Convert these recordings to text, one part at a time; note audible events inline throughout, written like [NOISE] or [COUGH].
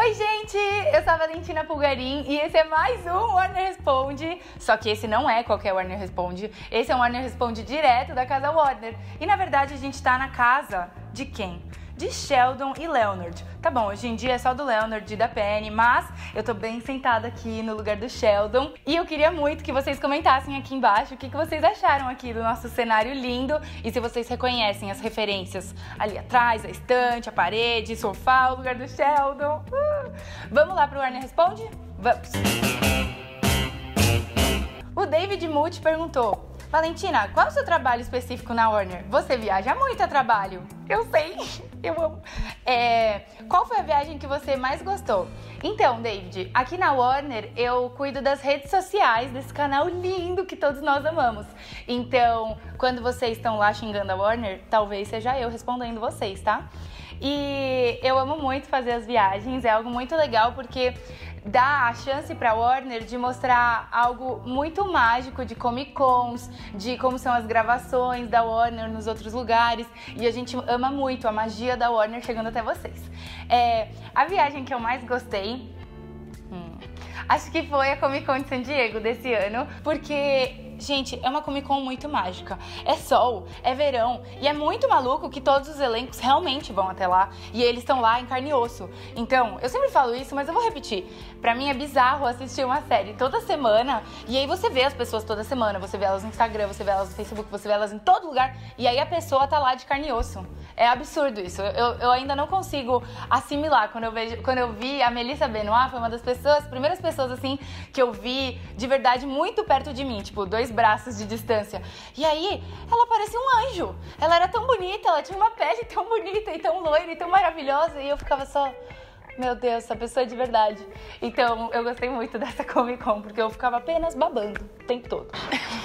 Oi, gente! Eu sou a Valentina Pulgarim e esse é mais um Warner Responde. Só que esse não é qualquer Warner Responde, esse é um Warner Responde direto da casa Warner. E na verdade a gente tá na casa de quem? De Sheldon e Leonard. Tá bom, hoje em dia é só do Leonard e da Penny, mas eu tô bem sentada aqui no lugar do Sheldon e eu queria muito que vocês comentassem aqui embaixo o que, que vocês acharam aqui do nosso cenário lindo e se vocês reconhecem as referências ali atrás, a estante, a parede, sofá, o lugar do Sheldon. Uh! Vamos lá pro Arne Responde? Vamos! O David Muth perguntou: Valentina, qual é o seu trabalho específico na Warner? Você viaja muito a trabalho. Eu sei, [LAUGHS] eu amo. É, qual foi a viagem que você mais gostou? Então, David, aqui na Warner eu cuido das redes sociais desse canal lindo que todos nós amamos. Então, quando vocês estão lá xingando a Warner, talvez seja eu respondendo vocês, tá? E eu amo muito fazer as viagens, é algo muito legal porque dá a chance para Warner de mostrar algo muito mágico de Comic Cons, de como são as gravações da Warner nos outros lugares. E a gente ama muito a magia da Warner chegando até vocês. É, a viagem que eu mais gostei. Hum, acho que foi a Comic Con de San Diego desse ano, porque Gente, é uma Comic Con muito mágica. É sol, é verão e é muito maluco que todos os elencos realmente vão até lá e eles estão lá em carne e osso. Então, eu sempre falo isso, mas eu vou repetir. Para mim é bizarro assistir uma série toda semana e aí você vê as pessoas toda semana, você vê elas no Instagram, você vê elas no Facebook, você vê elas em todo lugar e aí a pessoa tá lá de carne e osso. É absurdo isso. Eu, eu ainda não consigo assimilar. Quando eu, vejo, quando eu vi a Melissa Benoit, foi uma das pessoas, primeiras pessoas assim que eu vi de verdade muito perto de mim, tipo, dois braços de distância. E aí, ela parecia um anjo. Ela era tão bonita, ela tinha uma pele tão bonita e tão loira e tão maravilhosa. E eu ficava só. Meu Deus, essa pessoa é de verdade. Então, eu gostei muito dessa Comic Con, porque eu ficava apenas babando o tempo todo.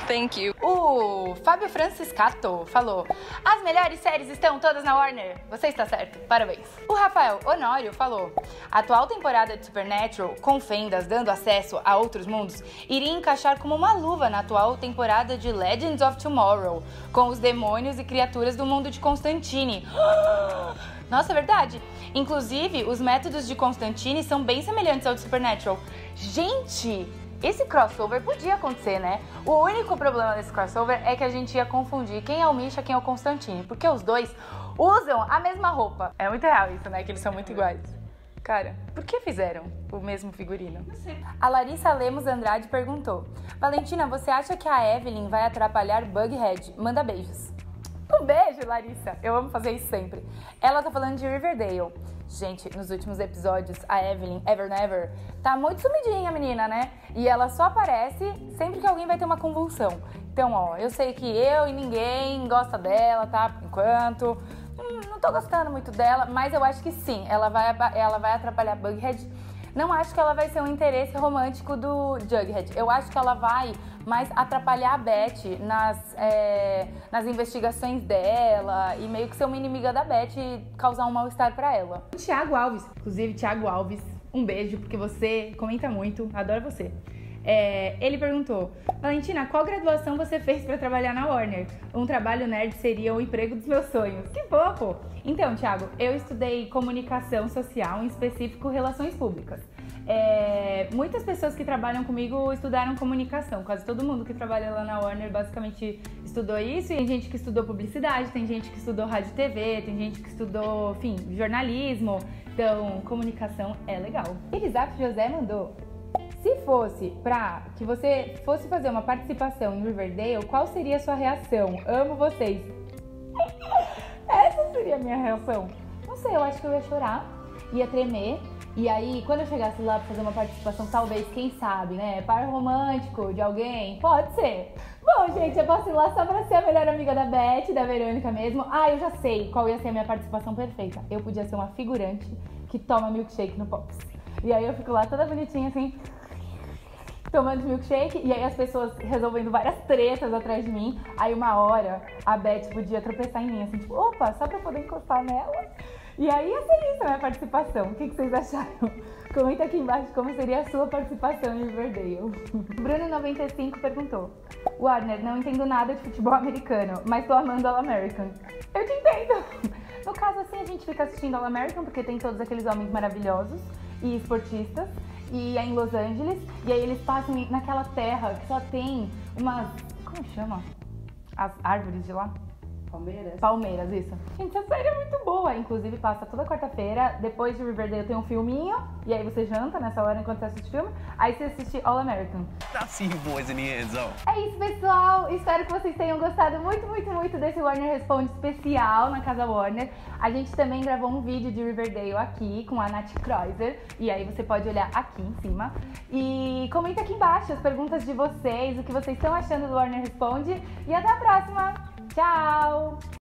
Thank you. O Fábio Franciscato falou: As melhores séries estão todas na Warner. Você está certo, parabéns. O Rafael Honório falou: A atual temporada de Supernatural, com fendas dando acesso a outros mundos, iria encaixar como uma luva na atual temporada de Legends of Tomorrow, com os demônios e criaturas do mundo de Constantine. [GASPS] Nossa, é verdade. Inclusive, os métodos de Constantine são bem semelhantes ao de Supernatural. Gente, esse crossover podia acontecer, né? O único problema desse crossover é que a gente ia confundir quem é o Misha, quem é o Constantine, porque os dois usam a mesma roupa. É muito real isso, né? Que eles são muito iguais. Cara, por que fizeram o mesmo figurino? Não sei. A Larissa Lemos Andrade perguntou: Valentina, você acha que a Evelyn vai atrapalhar Bughead? Manda beijos. Um beijo, Larissa. Eu amo fazer isso sempre. Ela tá falando de Riverdale. Gente, nos últimos episódios, a Evelyn, Ever Never, tá muito sumidinha, menina, né? E ela só aparece sempre que alguém vai ter uma convulsão. Então, ó, eu sei que eu e ninguém gosta dela, tá? Por enquanto. Hum, não tô gostando muito dela, mas eu acho que sim, ela vai, ela vai atrapalhar Bughead não acho que ela vai ser um interesse romântico do Jughead. Eu acho que ela vai mais atrapalhar a Beth nas, é, nas investigações dela e meio que ser uma inimiga da Beth e causar um mal-estar para ela. Tiago Alves, inclusive Tiago Alves, um beijo, porque você comenta muito, adoro você. É, ele perguntou: Valentina, qual graduação você fez para trabalhar na Warner? Um trabalho nerd seria o emprego dos meus sonhos. Que fofo! Então, Thiago, eu estudei comunicação social, em específico relações públicas. É, muitas pessoas que trabalham comigo estudaram comunicação. Quase todo mundo que trabalha lá na Warner basicamente estudou isso. E tem gente que estudou publicidade, tem gente que estudou rádio e TV, tem gente que estudou, enfim, jornalismo. Então, comunicação é legal. Elisaf José mandou se fosse pra que você fosse fazer uma participação em Riverdale, qual seria a sua reação? Amo vocês. [LAUGHS] Essa seria a minha reação. Não sei, eu acho que eu ia chorar, ia tremer. E aí, quando eu chegasse lá pra fazer uma participação, talvez, quem sabe, né? Par romântico de alguém? Pode ser. Bom, gente, eu posso ir lá só pra ser a melhor amiga da Beth, da Verônica mesmo. Ah, eu já sei qual ia ser a minha participação perfeita. Eu podia ser uma figurante que toma milkshake no Pops. E aí eu fico lá toda bonitinha assim, tomando milkshake e aí as pessoas resolvendo várias tretas atrás de mim. Aí uma hora a Beth podia tropeçar em mim, assim, tipo, opa, só pra poder encostar nela. E aí ia ser isso a minha participação. O que, que vocês acharam? [LAUGHS] Comenta aqui embaixo como seria a sua participação em Riverdale. [LAUGHS] Bruno95 perguntou: Warner, não entendo nada de futebol americano, mas tô amando All American. Eu te entendo! [LAUGHS] No caso, assim, a gente fica assistindo All American porque tem todos aqueles homens maravilhosos e esportistas. E é em Los Angeles. E aí eles passam naquela terra que só tem umas. Como chama? As árvores de lá? Palmeiras? Palmeiras, isso. Gente, essa série é muito boa. Inclusive, passa toda quarta-feira. Depois de Riverdale tem um filminho. E aí você janta nessa hora enquanto você assiste filme. Aí você assiste All American. I'll see you boys in the end zone. É isso, pessoal. Espero que vocês tenham gostado muito, muito, muito desse Warner Responde especial na Casa Warner. A gente também gravou um vídeo de Riverdale aqui com a Nath Kreuzer. E aí você pode olhar aqui em cima. E comenta aqui embaixo as perguntas de vocês, o que vocês estão achando do Warner Responde. E até a próxima! Tchau!